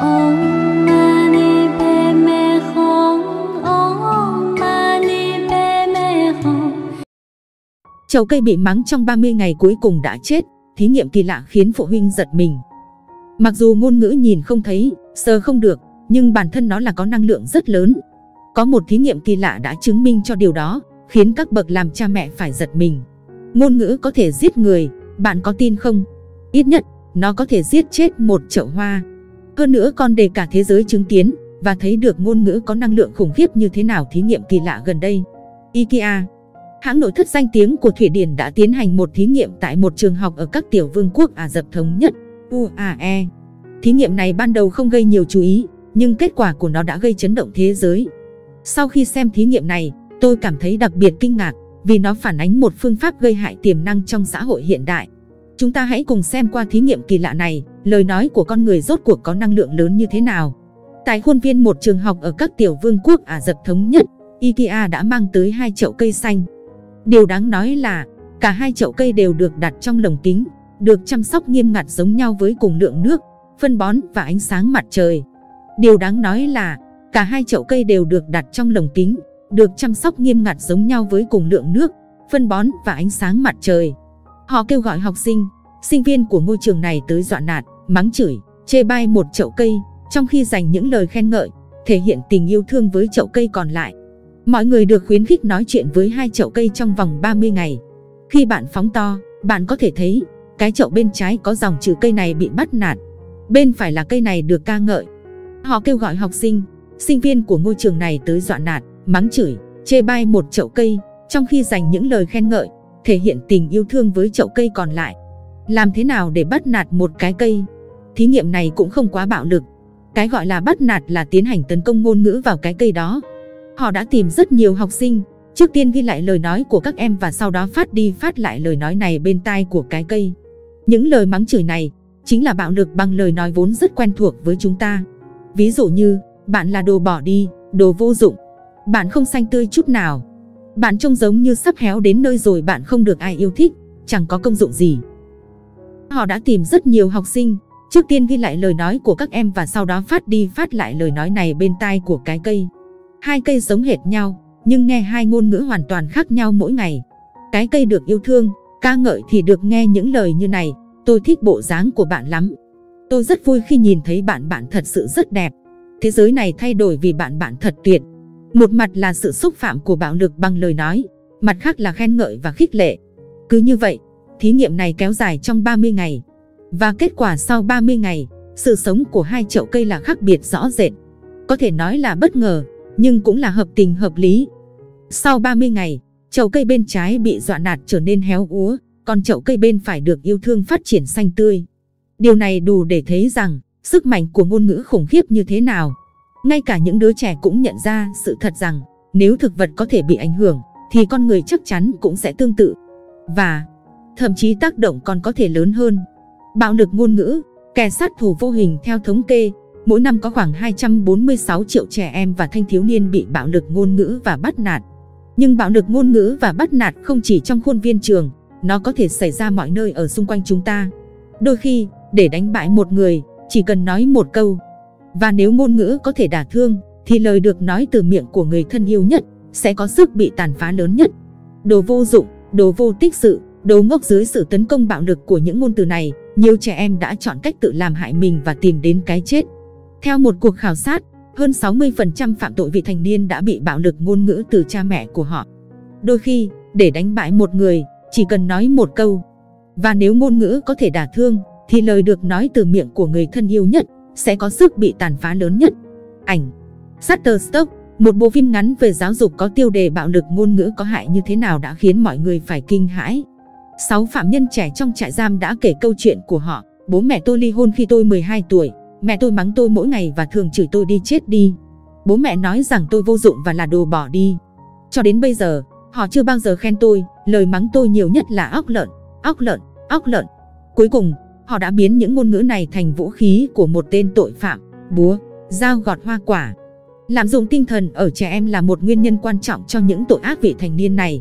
Om Chậu cây bị mắng trong 30 ngày cuối cùng đã chết, thí nghiệm kỳ lạ khiến phụ huynh giật mình. Mặc dù ngôn ngữ nhìn không thấy, sờ không được, nhưng bản thân nó là có năng lượng rất lớn. Có một thí nghiệm kỳ lạ đã chứng minh cho điều đó, khiến các bậc làm cha mẹ phải giật mình. Ngôn ngữ có thể giết người, bạn có tin không? Ít nhất, nó có thể giết chết một chậu hoa. Hơn nữa còn để cả thế giới chứng kiến và thấy được ngôn ngữ có năng lượng khủng khiếp như thế nào thí nghiệm kỳ lạ gần đây. IKEA Hãng nội thất danh tiếng của Thụy Điển đã tiến hành một thí nghiệm tại một trường học ở các tiểu vương quốc Ả Rập Thống Nhất, UAE. Thí nghiệm này ban đầu không gây nhiều chú ý, nhưng kết quả của nó đã gây chấn động thế giới. Sau khi xem thí nghiệm này, tôi cảm thấy đặc biệt kinh ngạc vì nó phản ánh một phương pháp gây hại tiềm năng trong xã hội hiện đại. Chúng ta hãy cùng xem qua thí nghiệm kỳ lạ này, lời nói của con người rốt cuộc có năng lượng lớn như thế nào. Tại khuôn viên một trường học ở các tiểu vương quốc Ả Rập Thống Nhất, IKEA đã mang tới hai chậu cây xanh. Điều đáng nói là, cả hai chậu cây đều được đặt trong lồng kính, được chăm sóc nghiêm ngặt giống nhau với cùng lượng nước, phân bón và ánh sáng mặt trời. Điều đáng nói là, cả hai chậu cây đều được đặt trong lồng kính, được chăm sóc nghiêm ngặt giống nhau với cùng lượng nước, phân bón và ánh sáng mặt trời. Họ kêu gọi học sinh, sinh viên của ngôi trường này tới dọa nạt, mắng chửi, chê bai một chậu cây, trong khi dành những lời khen ngợi, thể hiện tình yêu thương với chậu cây còn lại. Mọi người được khuyến khích nói chuyện với hai chậu cây trong vòng 30 ngày. Khi bạn phóng to, bạn có thể thấy cái chậu bên trái có dòng chữ cây này bị bắt nạt, bên phải là cây này được ca ngợi. Họ kêu gọi học sinh, sinh viên của ngôi trường này tới dọa nạt, mắng chửi, chê bai một chậu cây, trong khi dành những lời khen ngợi, thể hiện tình yêu thương với chậu cây còn lại. Làm thế nào để bắt nạt một cái cây? Thí nghiệm này cũng không quá bạo lực. Cái gọi là bắt nạt là tiến hành tấn công ngôn ngữ vào cái cây đó. Họ đã tìm rất nhiều học sinh, trước tiên ghi lại lời nói của các em và sau đó phát đi phát lại lời nói này bên tai của cái cây. Những lời mắng chửi này chính là bạo lực bằng lời nói vốn rất quen thuộc với chúng ta. Ví dụ như, bạn là đồ bỏ đi, đồ vô dụng, bạn không xanh tươi chút nào. Bạn trông giống như sắp héo đến nơi rồi bạn không được ai yêu thích, chẳng có công dụng gì. Họ đã tìm rất nhiều học sinh, trước tiên ghi lại lời nói của các em và sau đó phát đi phát lại lời nói này bên tai của cái cây. Hai cây giống hệt nhau, nhưng nghe hai ngôn ngữ hoàn toàn khác nhau mỗi ngày. Cái cây được yêu thương, ca ngợi thì được nghe những lời như này, tôi thích bộ dáng của bạn lắm. Tôi rất vui khi nhìn thấy bạn bạn thật sự rất đẹp. Thế giới này thay đổi vì bạn bạn thật tuyệt. Một mặt là sự xúc phạm của bạo lực bằng lời nói, mặt khác là khen ngợi và khích lệ. Cứ như vậy, thí nghiệm này kéo dài trong 30 ngày. Và kết quả sau 30 ngày, sự sống của hai chậu cây là khác biệt rõ rệt. Có thể nói là bất ngờ, nhưng cũng là hợp tình hợp lý. Sau 30 ngày, chậu cây bên trái bị dọa nạt trở nên héo úa, còn chậu cây bên phải được yêu thương phát triển xanh tươi. Điều này đủ để thấy rằng sức mạnh của ngôn ngữ khủng khiếp như thế nào. Ngay cả những đứa trẻ cũng nhận ra sự thật rằng nếu thực vật có thể bị ảnh hưởng thì con người chắc chắn cũng sẽ tương tự. Và thậm chí tác động còn có thể lớn hơn. Bạo lực ngôn ngữ, kẻ sát thủ vô hình theo thống kê, mỗi năm có khoảng 246 triệu trẻ em và thanh thiếu niên bị bạo lực ngôn ngữ và bắt nạt. Nhưng bạo lực ngôn ngữ và bắt nạt không chỉ trong khuôn viên trường, nó có thể xảy ra mọi nơi ở xung quanh chúng ta. Đôi khi, để đánh bại một người, chỉ cần nói một câu. Và nếu ngôn ngữ có thể đả thương, thì lời được nói từ miệng của người thân yêu nhất sẽ có sức bị tàn phá lớn nhất. Đồ vô dụng, đồ vô tích sự, đồ ngốc dưới sự tấn công bạo lực của những ngôn từ này, nhiều trẻ em đã chọn cách tự làm hại mình và tìm đến cái chết. Theo một cuộc khảo sát, hơn 60% phạm tội vị thành niên đã bị bạo lực ngôn ngữ từ cha mẹ của họ. Đôi khi, để đánh bại một người, chỉ cần nói một câu. Và nếu ngôn ngữ có thể đả thương, thì lời được nói từ miệng của người thân yêu nhất sẽ có sức bị tàn phá lớn nhất. Ảnh Shutterstock, một bộ phim ngắn về giáo dục có tiêu đề bạo lực ngôn ngữ có hại như thế nào đã khiến mọi người phải kinh hãi. Sáu phạm nhân trẻ trong trại giam đã kể câu chuyện của họ. Bố mẹ tôi ly hôn khi tôi 12 tuổi. Mẹ tôi mắng tôi mỗi ngày và thường chửi tôi đi chết đi. Bố mẹ nói rằng tôi vô dụng và là đồ bỏ đi. Cho đến bây giờ, họ chưa bao giờ khen tôi, lời mắng tôi nhiều nhất là óc lợn, óc lợn, óc lợn. Cuối cùng, họ đã biến những ngôn ngữ này thành vũ khí của một tên tội phạm, búa, dao gọt hoa quả. Lạm dụng tinh thần ở trẻ em là một nguyên nhân quan trọng cho những tội ác vị thành niên này.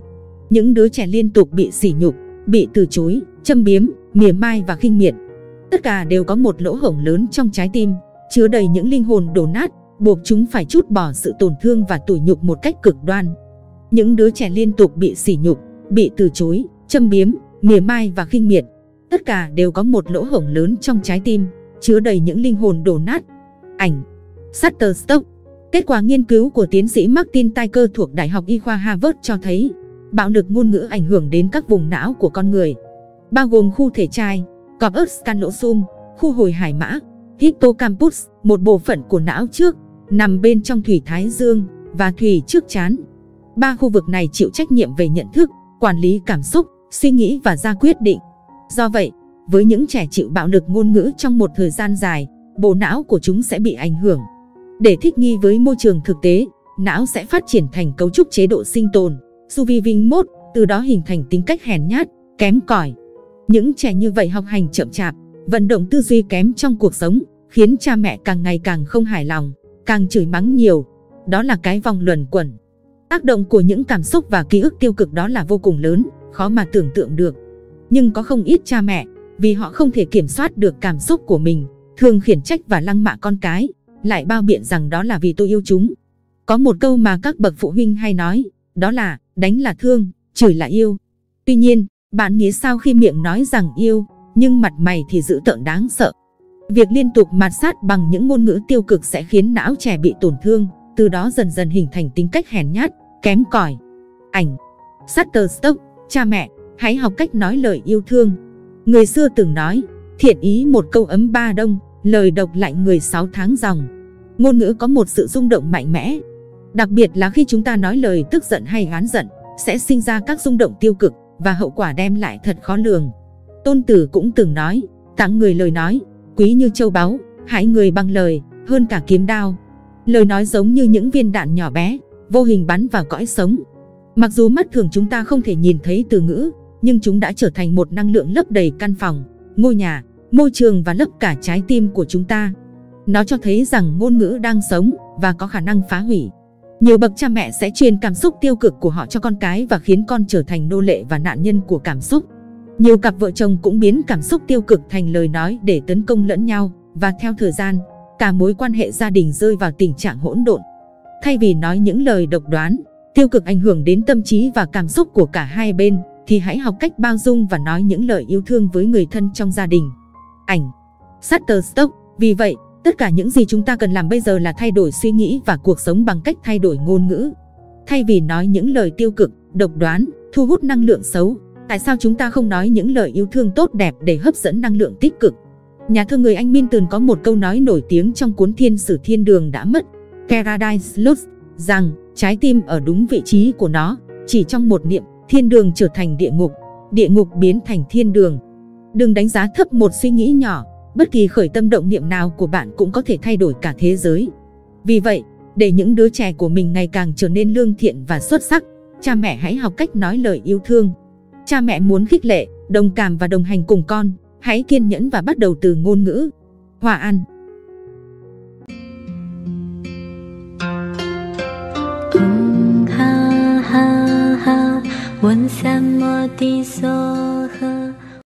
Những đứa trẻ liên tục bị sỉ nhục, bị từ chối, châm biếm, mỉa mai và khinh miệt. Tất cả đều có một lỗ hổng lớn trong trái tim, chứa đầy những linh hồn đổ nát, buộc chúng phải chút bỏ sự tổn thương và tủi nhục một cách cực đoan. Những đứa trẻ liên tục bị sỉ nhục, bị từ chối, châm biếm, mỉa mai và khinh miệt. Tất cả đều có một lỗ hổng lớn trong trái tim, chứa đầy những linh hồn đổ nát. Ảnh Shutterstock Kết quả nghiên cứu của tiến sĩ Martin Tyker thuộc Đại học Y khoa Harvard cho thấy bạo lực ngôn ngữ ảnh hưởng đến các vùng não của con người, bao gồm khu thể trai, corpus callosum, khu hồi hải mã, hippocampus, một bộ phận của não trước, nằm bên trong thủy thái dương và thủy trước chán. Ba khu vực này chịu trách nhiệm về nhận thức, quản lý cảm xúc, suy nghĩ và ra quyết định. Do vậy, với những trẻ chịu bạo lực ngôn ngữ trong một thời gian dài, bộ não của chúng sẽ bị ảnh hưởng. Để thích nghi với môi trường thực tế, não sẽ phát triển thành cấu trúc chế độ sinh tồn, surviving mode, từ đó hình thành tính cách hèn nhát, kém cỏi. Những trẻ như vậy học hành chậm chạp, vận động tư duy kém trong cuộc sống, khiến cha mẹ càng ngày càng không hài lòng, càng chửi mắng nhiều. Đó là cái vòng luẩn quẩn. Tác động của những cảm xúc và ký ức tiêu cực đó là vô cùng lớn, khó mà tưởng tượng được. Nhưng có không ít cha mẹ, vì họ không thể kiểm soát được cảm xúc của mình, thường khiển trách và lăng mạ con cái, lại bao biện rằng đó là vì tôi yêu chúng. Có một câu mà các bậc phụ huynh hay nói, đó là đánh là thương, chửi là yêu. Tuy nhiên, bạn nghĩ sao khi miệng nói rằng yêu, nhưng mặt mày thì dữ tợn đáng sợ. Việc liên tục mạt sát bằng những ngôn ngữ tiêu cực sẽ khiến não trẻ bị tổn thương, từ đó dần dần hình thành tính cách hèn nhát, kém cỏi. Ảnh Shutterstock, cha mẹ, hãy học cách nói lời yêu thương. Người xưa từng nói, thiện ý một câu ấm ba đông, lời độc lạnh người sáu tháng dòng. Ngôn ngữ có một sự rung động mạnh mẽ. Đặc biệt là khi chúng ta nói lời tức giận hay gán giận, sẽ sinh ra các rung động tiêu cực và hậu quả đem lại thật khó lường. Tôn Tử cũng từng nói, tặng người lời nói, quý như châu báu, hãy người bằng lời, hơn cả kiếm đao. Lời nói giống như những viên đạn nhỏ bé, vô hình bắn vào cõi sống. Mặc dù mắt thường chúng ta không thể nhìn thấy từ ngữ, nhưng chúng đã trở thành một năng lượng lấp đầy căn phòng, ngôi nhà, môi trường và lấp cả trái tim của chúng ta. Nó cho thấy rằng ngôn ngữ đang sống và có khả năng phá hủy. Nhiều bậc cha mẹ sẽ truyền cảm xúc tiêu cực của họ cho con cái và khiến con trở thành nô lệ và nạn nhân của cảm xúc. Nhiều cặp vợ chồng cũng biến cảm xúc tiêu cực thành lời nói để tấn công lẫn nhau và theo thời gian, cả mối quan hệ gia đình rơi vào tình trạng hỗn độn. Thay vì nói những lời độc đoán, tiêu cực ảnh hưởng đến tâm trí và cảm xúc của cả hai bên, thì hãy học cách bao dung và nói những lời yêu thương với người thân trong gia đình. Ảnh Shutterstock Vì vậy, tất cả những gì chúng ta cần làm bây giờ là thay đổi suy nghĩ và cuộc sống bằng cách thay đổi ngôn ngữ. Thay vì nói những lời tiêu cực, độc đoán, thu hút năng lượng xấu, tại sao chúng ta không nói những lời yêu thương tốt đẹp để hấp dẫn năng lượng tích cực? Nhà thơ người Anh Minton có một câu nói nổi tiếng trong cuốn Thiên sử Thiên đường đã mất, Paradise Lost, rằng trái tim ở đúng vị trí của nó, chỉ trong một niệm, thiên đường trở thành địa ngục, địa ngục biến thành thiên đường. Đừng đánh giá thấp một suy nghĩ nhỏ, bất kỳ khởi tâm động niệm nào của bạn cũng có thể thay đổi cả thế giới. Vì vậy, để những đứa trẻ của mình ngày càng trở nên lương thiện và xuất sắc, cha mẹ hãy học cách nói lời yêu thương. Cha mẹ muốn khích lệ, đồng cảm và đồng hành cùng con, hãy kiên nhẫn và bắt đầu từ ngôn ngữ. Hòa An 嗡萨摩帝梭诃